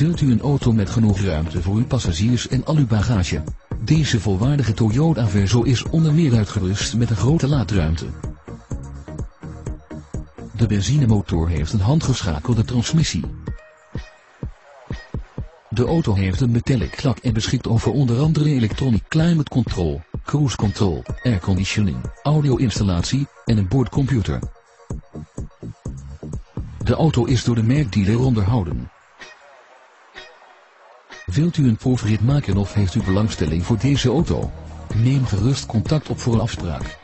Wilt u een auto met genoeg ruimte voor uw passagiers en al uw bagage? Deze volwaardige Toyota Verso is onder meer uitgerust met een grote laadruimte. De benzinemotor heeft een handgeschakelde transmissie. De auto heeft een metallic lak en beschikt over onder andere electronic climate control, cruise control, airconditioning, audio-installatie en een boordcomputer. De auto is door de merkdealer onderhouden. Wilt u een proefrit maken of heeft u belangstelling voor deze auto? Neem gerust contact op voor een afspraak.